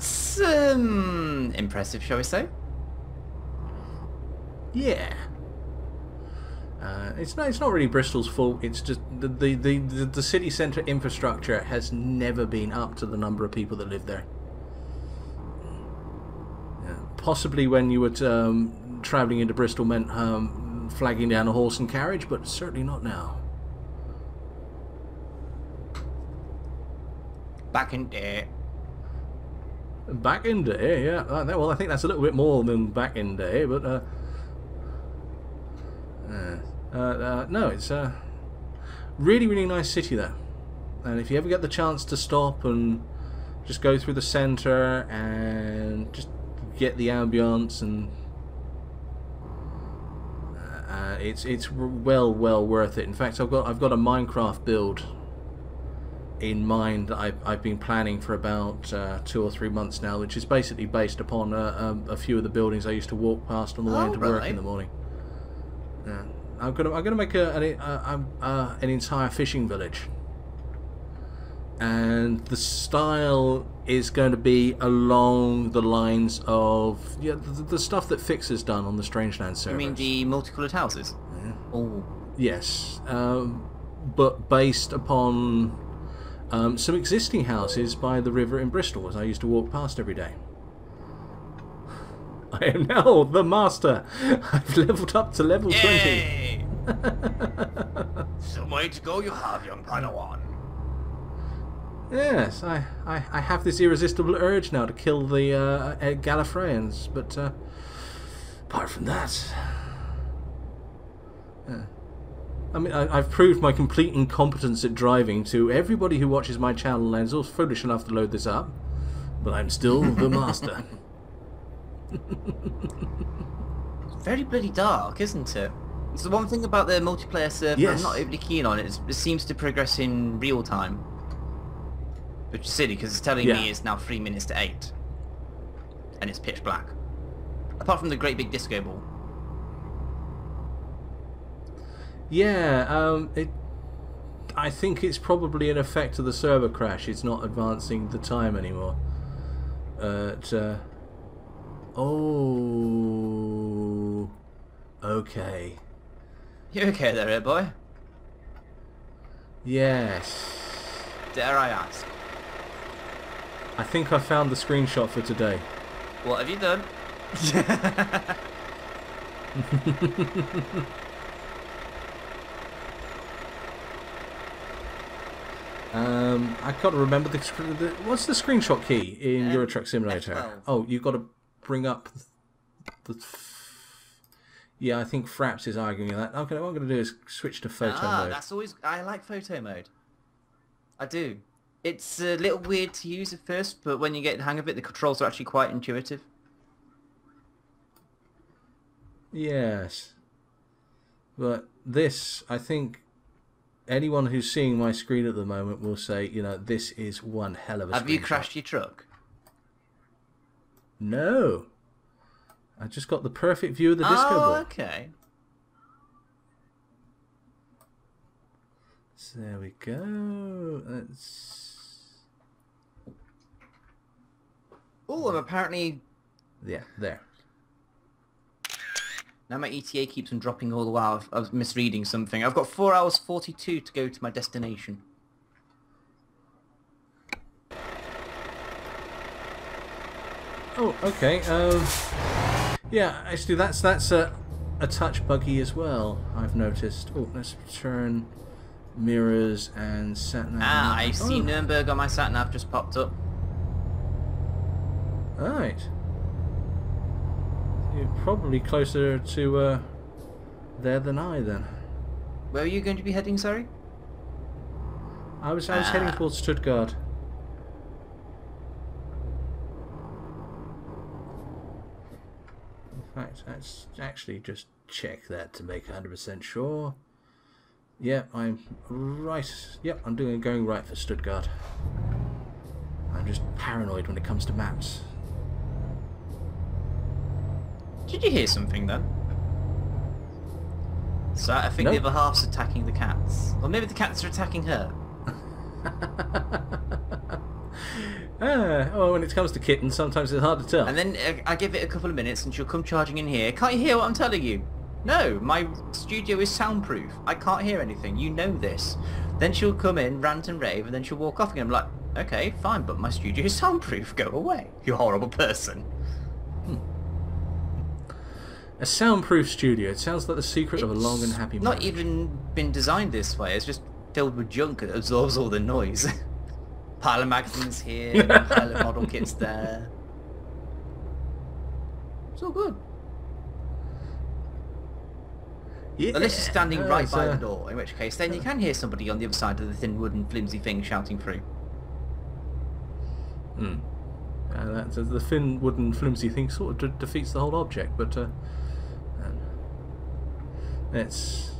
Speaker 2: That's um impressive, shall we say?
Speaker 1: Yeah. Uh, it's not. It's not really Bristol's fault. It's just the the, the, the city centre infrastructure has never been up to the number of people that live there. Yeah. Possibly when you were um, travelling into Bristol meant um, flagging down a horse and carriage, but certainly not now.
Speaker 2: Back in there.
Speaker 1: Back in day, yeah. Uh, well, I think that's a little bit more than back in day, but uh, uh, uh, uh, no, it's a really, really nice city there. And if you ever get the chance to stop and just go through the centre and just get the ambience and uh, it's it's well well worth it. In fact, I've got I've got a Minecraft build in mind that I've, I've been planning for about uh, two or three months now, which is basically based upon uh, um, a few of the buildings I used to walk past on the way
Speaker 2: Oh,
Speaker 1: into work in the morning. Yeah. I'm gonna I'm gonna make a, an, uh, um, uh, an entire fishing village, and the style is going to be along the lines of yeah the, the stuff that Fix has done on the Strangeland server.
Speaker 2: You mean the multicoloured houses? Yeah. Oh.
Speaker 1: Yes, um, but based upon um, some existing houses by the river in Bristol, as I used to walk past every day. I am now the master. I've leveled up to level
Speaker 2: Yay! Some way to go you have, young Padawan.
Speaker 1: 20. Yes, I, I, I have this irresistible urge now to kill the uh, uh, Gallifreyans, but uh, apart from that. I mean, I, I've proved my complete incompetence at driving to everybody who watches my channel and is also foolish enough to load this up, but I'm still the master.
Speaker 2: It's very bloody dark, isn't it? It's the one thing about the multiplayer server
Speaker 1: Yes.
Speaker 2: I'm not overly keen on. It's, it seems to progress in real time. Which is silly, because it's telling
Speaker 1: Yeah.
Speaker 2: me it's now 3 minutes to 8. And it's pitch black. Apart from the great big disco ball.
Speaker 1: Yeah, um, it. I think it's probably an effect of the server crash. It's not advancing the time anymore. Uh, uh, oh. Okay.
Speaker 2: You okay there, eh, boy?
Speaker 1: Yes.
Speaker 2: Dare I ask?
Speaker 1: I think I found the screenshot for today.
Speaker 2: What have you done?
Speaker 1: Um, I can't remember the, the what's the screenshot key in
Speaker 2: Um,
Speaker 1: Euro Truck Simulator.
Speaker 2: F12.
Speaker 1: Oh, you've got to bring up the. Yeah, I think Fraps is arguing that. Okay, what I'm going to do is switch to photo
Speaker 2: ah,
Speaker 1: mode.
Speaker 2: that's always. I like photo mode. I do. It's a little weird to use at first, but when you get the hang of it, the controls are actually quite intuitive.
Speaker 1: Yes. But this, I think, anyone who's seeing my screen at the moment will say, you know, this is one hell of a.
Speaker 2: Have you crashed your truck?
Speaker 1: No. I just got the perfect view of the disco
Speaker 2: oh,
Speaker 1: ball.
Speaker 2: okay.
Speaker 1: So there we go. That's
Speaker 2: Oh, I'm apparently
Speaker 1: yeah, there.
Speaker 2: Now my ETA keeps on dropping all the while. I've- I was misreading something. I've got four hours forty-two to go to my destination.
Speaker 1: Oh, okay. Um, yeah, actually, that's that's a a touch buggy as well. I've noticed. Oh, let's turn mirrors and sat nav.
Speaker 2: Ah, I see
Speaker 1: Oh,
Speaker 2: Nuremberg on my sat nav just popped up.
Speaker 1: Right. You're probably closer to uh, there than I then.
Speaker 2: Where are you going to be heading? Sorry.
Speaker 1: I was I was heading
Speaker 2: Ah.
Speaker 1: towards Stuttgart. In fact, let's actually just check that to make 100% sure. Yep, I'm right. Yep, I'm doing going right for Stuttgart. I'm just paranoid when it comes to maps.
Speaker 2: Did you hear something then? So I think the other half's attacking the cats. Or maybe the cats are attacking her.
Speaker 1: ah, oh, when it comes to kittens, sometimes it's hard to tell.
Speaker 2: And then uh, I give it a couple of minutes and she'll come charging in here. Can't you hear what I'm telling you? No, my studio is soundproof. I can't hear anything. You know this. Then she'll come in, rant and rave, and then she'll walk off again. I'm like, okay, fine, but my studio is soundproof. Go away, you horrible person.
Speaker 1: A soundproof studio. It sounds like the secret of a long and
Speaker 2: It's
Speaker 1: happy
Speaker 2: Not
Speaker 1: marriage.
Speaker 2: even been designed this way. It's just filled with junk that absorbs all the noise. pile of magazines here, pile of model kits there. It's all good.
Speaker 1: Yeah,
Speaker 2: Unless you're standing
Speaker 1: uh,
Speaker 2: right
Speaker 1: it's,
Speaker 2: by
Speaker 1: uh,
Speaker 2: the door, in which case then you can hear somebody on the other side of the thin wooden flimsy thing shouting through.
Speaker 1: Hmm. Uh, that, the- the thin wooden flimsy thing sort of de- defeats the whole object, but uh, it's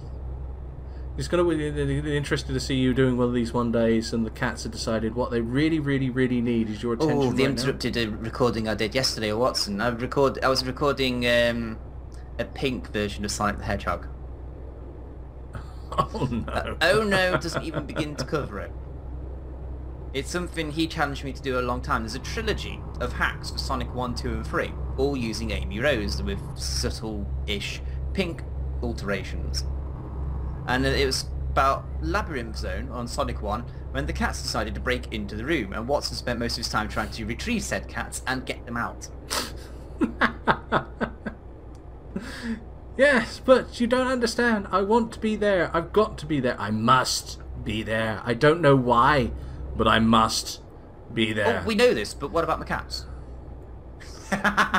Speaker 1: it's going to be interested to see you doing one of these one days, and the cats have decided what they really, really, really need is your attention.
Speaker 2: Oh, the
Speaker 1: right now.
Speaker 2: interrupted uh, recording I did yesterday, Watson. I record. I was recording um, a pink version of Sonic the Hedgehog.
Speaker 1: Oh no!
Speaker 2: Oh no doesn't even begin to cover it. It's something he challenged me to do a long time. There's a trilogy of hacks for Sonic 1, 2 and 3, all using Amy Rose with subtle-ish pink alterations. And it was about Labyrinth Zone on Sonic 1 when the cats decided to break into the room and Watson spent most of his time trying to retrieve said cats and get them out.
Speaker 1: yes, but you don't understand. I want to be there. I've got to be there. I must be there. I don't know why, but I must be oh, there.
Speaker 2: Oh, we know this, but what about my cats?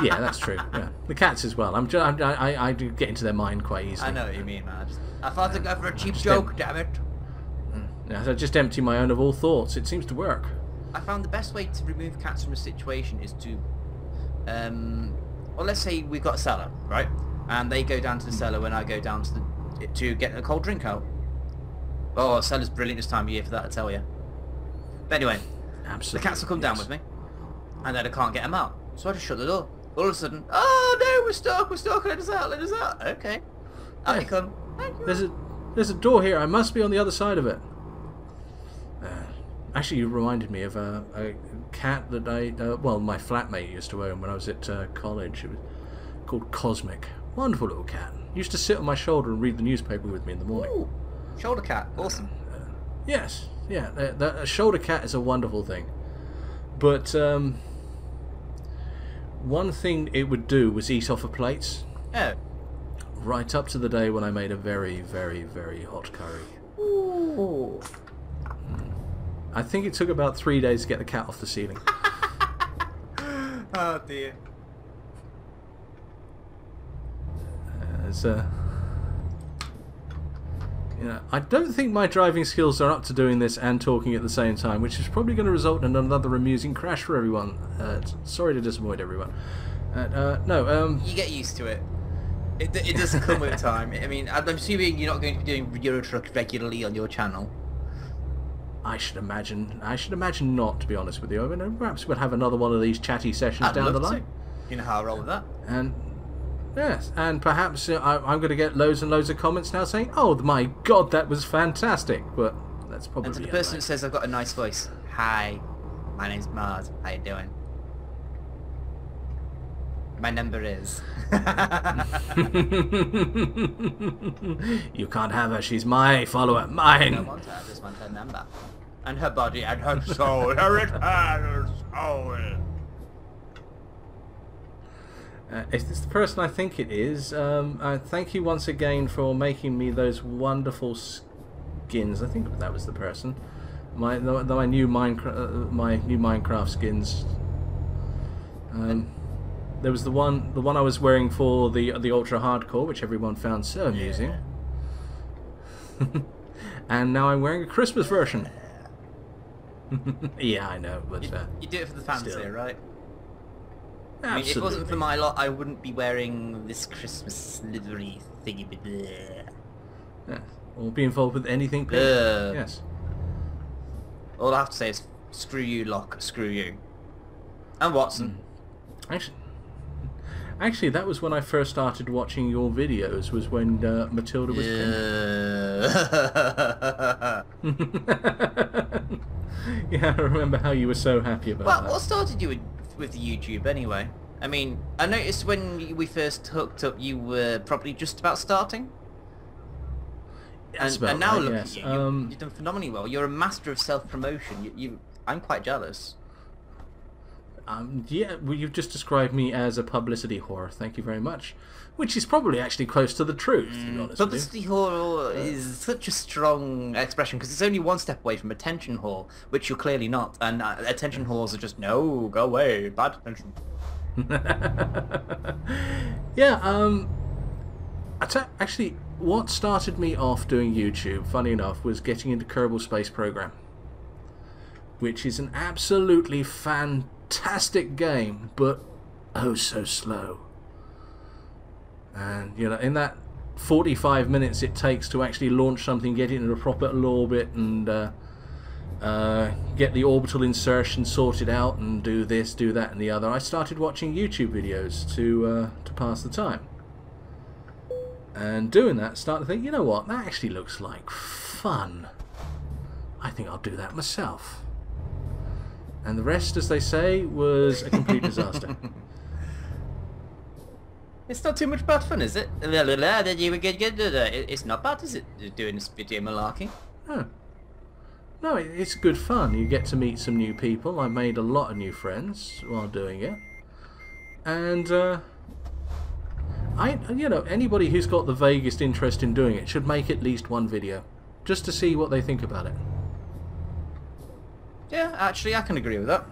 Speaker 1: Yeah, that's true. Yeah, the cats as well. I'm just, I'm, I, I do get into their mind quite easily.
Speaker 2: I know what you mean, man. I, just, I thought I'd go for a cheap joke, damn it.
Speaker 1: Yeah, so I just empty my own of all thoughts. It seems to work.
Speaker 2: I found the best way to remove cats from a situation is to, um, well, let's say we've got a cellar, right? And they go down to the cellar when I go down to the to get a cold drink out. Oh, cellar's brilliant this time of year for that, I tell you. But anyway, the cats will come down with me, and then I can't get them out, so I just shut the door. All of a sudden, oh no, we're stuck, we're stuck, let us out, let us out. Okay, out
Speaker 1: Yeah.
Speaker 2: you come. Thank you.
Speaker 1: There's a there's a door here. I must be on the other side of it. Uh, actually, you reminded me of a, a cat that I uh, well, my flatmate used to own when I was at uh, college. It was called Cosmic. Wonderful little cat. Used to sit on my shoulder and read the newspaper with me in the morning.
Speaker 2: Ooh, shoulder cat, awesome.
Speaker 1: Yes, yeah. The, a shoulder cat is a wonderful thing. but um, one thing it would do was eat off of plates.
Speaker 2: Oh.
Speaker 1: Right up to the day when I made a very, very, very hot curry.
Speaker 2: Ooh.
Speaker 1: I think it took about three days to get the cat off the ceiling.
Speaker 2: Oh dear.
Speaker 1: As, uh, you know, I don't think my driving skills are up to doing this and talking at the same time, which is probably going to result in another amusing crash for everyone. Uh, sorry to disappoint everyone. Uh, uh, no, um,
Speaker 2: You get used to it. It, it doesn't come with time. I mean, I'm assuming you're not going to be doing Euro Truck regularly on your channel.
Speaker 1: I should imagine. I should imagine not, to be honest with you. I mean, perhaps we'll have another one of these chatty sessions
Speaker 2: I'd
Speaker 1: down the
Speaker 2: to.
Speaker 1: line.
Speaker 2: You know how I roll with that.
Speaker 1: And yes, and perhaps uh, I, I'm going to get loads and loads of comments now saying, "Oh my God, that was fantastic!" But that's probably
Speaker 2: And to the person that says I've got a nice voice, hi, my name's Mars. How you doing? My number is.
Speaker 1: you can't have her. She's my follower. Mine.
Speaker 2: I want her. I just want her number. And her body and her soul. her eternal soul.
Speaker 1: Uh, if it's the person I think it is, um, uh, thank you once again for making me those wonderful skins. I think that was the person. My the, the- my new Minecraft uh, my new Minecraft skins. Um, there was the one the one I was wearing for the the ultra hardcore, which everyone found so amusing. and now I'm wearing a Christmas version. yeah, I know, but
Speaker 2: You,
Speaker 1: uh,
Speaker 2: you do it for the fans
Speaker 1: still.
Speaker 2: here, right? I mean, if it wasn't for my lot, I wouldn't be wearing this Christmas livery thingy.
Speaker 1: Yeah. Or be involved with anything. pink. Yes.
Speaker 2: All I have to say is, screw you, Locke, screw you. And Watson.
Speaker 1: Actually, actually, that was when I first started watching your videos. Was when uh, Matilda was.
Speaker 2: Yeah.
Speaker 1: pink. yeah, I remember how you were so happy about
Speaker 2: well,
Speaker 1: that.
Speaker 2: what started you with, YouTube anyway? I mean, I noticed when we first hooked up, you were probably just about starting.
Speaker 1: That's
Speaker 2: and, and now
Speaker 1: right,
Speaker 2: look
Speaker 1: yes.
Speaker 2: at you. you-
Speaker 1: Um,
Speaker 2: You've done phenomenally well. You're a master of self-promotion. You, you, I'm quite jealous.
Speaker 1: Um, yeah, well, you've just described me as a publicity whore. Thank you very much. Which is probably actually close to the truth, to be honest with you.
Speaker 2: Publicity whore is such a strong expression because it's only one step away from attention whore, which you're clearly not. And uh, attention whores are just no, go away, bad attention.
Speaker 1: yeah, um, actually, what started me off doing YouTube, funny enough, was getting into Kerbal Space Program, which is an absolutely fantastic game, but oh so slow. And you know, in that 45 minutes it takes to actually launch something, get it in a proper orbit, and uh, uh, get the orbital insertion sorted out and do this, do that, and the other. I started watching YouTube videos to uh, to pass the time, and doing that, started to think, you know what, that actually looks like fun. I think I'll do that myself. And the rest, as they say, was a complete disaster.
Speaker 2: It's not too much bad fun, is it? La, la, la, then you would get- get- It's not bad, is it? Doing this video malarkey.
Speaker 1: No. No, it's good fun. You get to meet some new people. I made a lot of new friends while doing it. And, uh, I, you know, anybody who's got the vaguest interest in doing it should make at least one video. Just to see what they think about it.
Speaker 2: Yeah, actually, I can agree with that.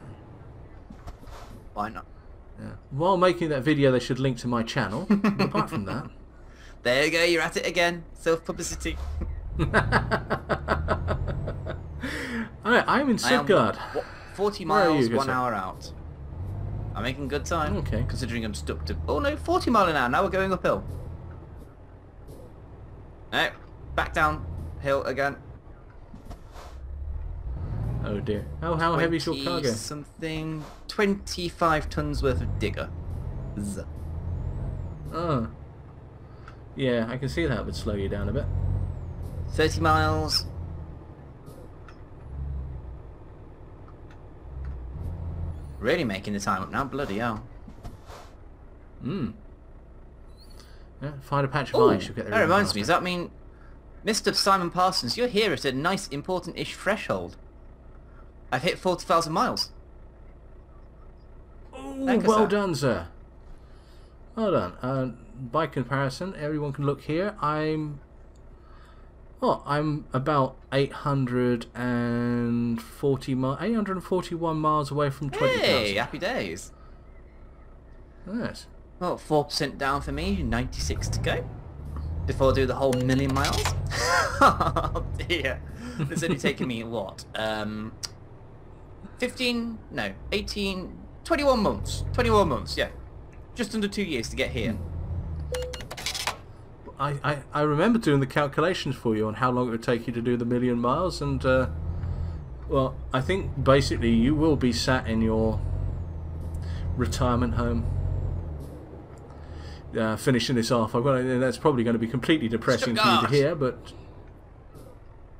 Speaker 2: Why not?
Speaker 1: Yeah. While making that video, they should link to my channel. apart from that,
Speaker 2: There you go, you're at it again. Self-publicity.
Speaker 1: I, I'm in
Speaker 2: I am, what, 40
Speaker 1: Where are you,
Speaker 2: miles, one hour out. I'm making good time.
Speaker 1: Okay.
Speaker 2: Considering I'm stuck to... Oh no, 40 mile an hour. Now we're going uphill. No, back down hill again.
Speaker 1: Oh dear. How how heavy is your
Speaker 2: 20
Speaker 1: cargo?
Speaker 2: Something 25 tons worth of digger. Z.
Speaker 1: Oh. Yeah, I can see that would slow you down a bit.
Speaker 2: 30 miles. Really making the time up now, bloody hell.
Speaker 1: Hmm. Yeah, find a patch of
Speaker 2: Oh,
Speaker 1: ice, you'll get there.
Speaker 2: that reminds me, does that mean... Mr. Simon Parsons, you're here at a nice, important-ish threshold. I've hit 40,000 miles.
Speaker 1: Ooh,
Speaker 2: Thank
Speaker 1: well done, sir. Well done. Uh, by comparison, everyone can look here. I'm. Oh, I'm about 840 mi- 841 miles away from 20,000.
Speaker 2: Hey, happy days.
Speaker 1: Yes.
Speaker 2: Well, four percent down for me, ninety-six to go. Before I do the whole million miles. oh dear. It's only taken me what? Um, fifteen? No, 18, 21 months. Twenty-one months. Yeah, just under two years to get here.
Speaker 1: I, I, I remember doing the calculations for you on how long it would take you to do the million miles, and uh, well, I think basically you will be sat in your retirement home. Uh, finishing this off, I've got. That's probably going to be completely depressing for you to hear, but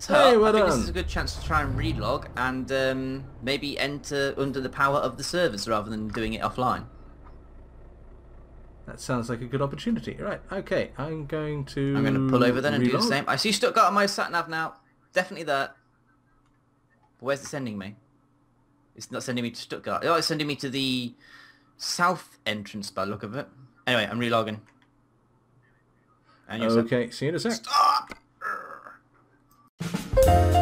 Speaker 2: So
Speaker 1: Hey, well
Speaker 2: I think
Speaker 1: done.
Speaker 2: this is a good chance to try and relog and um, maybe enter under the power of the servers rather than doing it offline.
Speaker 1: that sounds like a good opportunity. Right? Okay, I'm going to.
Speaker 2: I'm going to pull over then and do the same. I see Stuttgart on my sat nav now. Definitely there. But where's it sending me? It's not sending me to Stuttgart. Oh, it's sending me to the south entrance by the look of it. Anyway, I'm relogging. And you're
Speaker 1: Okay, see you in a sec.
Speaker 2: Stop! Bye.